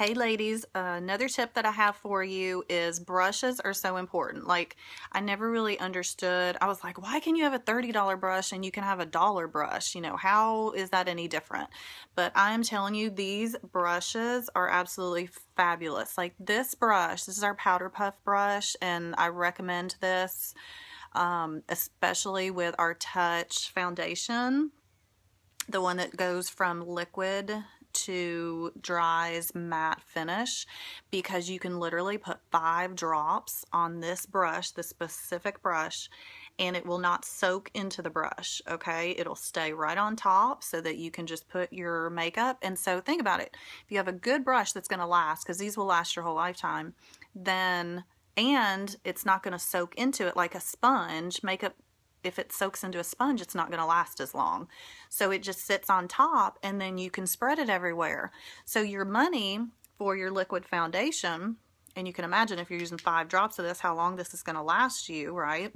Hey ladies, another tip that I have for you is brushes are so important. Like I never really understood. I was like, why can you have a $30 brush and you can have a dollar brush? You know, how is that any different? But I am telling you, these brushes are absolutely fabulous. Like this brush, this is our powder puff brush and I recommend this um, especially with our touch foundation the one that goes from liquid to dries matte finish because you can literally put five drops on this brush, the specific brush, and it will not soak into the brush, okay? It'll stay right on top so that you can just put your makeup. And so think about it. If you have a good brush that's gonna last, because these will last your whole lifetime, then, and it's not gonna soak into it like a sponge, makeup if it soaks into a sponge, it's not going to last as long. So it just sits on top and then you can spread it everywhere. So your money for your liquid foundation, and you can imagine if you're using five drops of this, how long this is going to last you, right?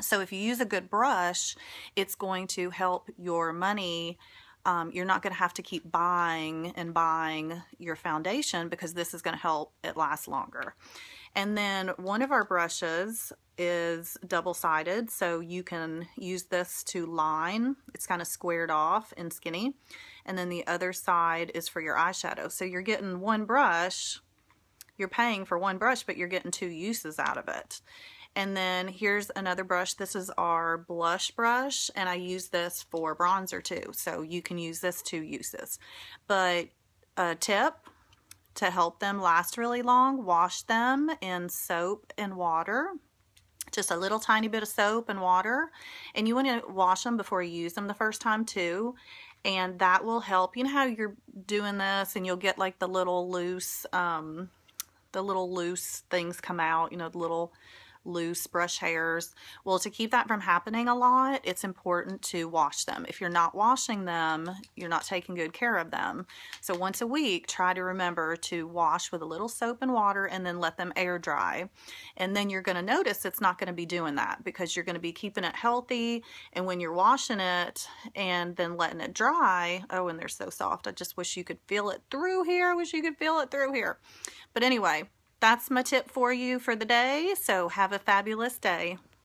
So if you use a good brush, it's going to help your money um, you're not going to have to keep buying and buying your foundation because this is going to help it last longer. And then one of our brushes is double-sided, so you can use this to line. It's kind of squared off and skinny. And then the other side is for your eyeshadow. So you're getting one brush, you're paying for one brush, but you're getting two uses out of it. And then here's another brush. This is our blush brush, and I use this for bronzer too. So you can use this two uses. But a tip, to help them last really long, wash them in soap and water. Just a little tiny bit of soap and water. And you want to wash them before you use them the first time too. And that will help. You know how you're doing this and you'll get like the little loose, um, the little loose things come out, you know, the little loose brush hairs. Well, to keep that from happening a lot, it's important to wash them. If you're not washing them, you're not taking good care of them. So once a week, try to remember to wash with a little soap and water and then let them air dry. And then you're going to notice it's not going to be doing that because you're going to be keeping it healthy. And when you're washing it and then letting it dry, oh, and they're so soft. I just wish you could feel it through here. I wish you could feel it through here. But anyway, that's my tip for you for the day. So have a fabulous day.